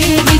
baby.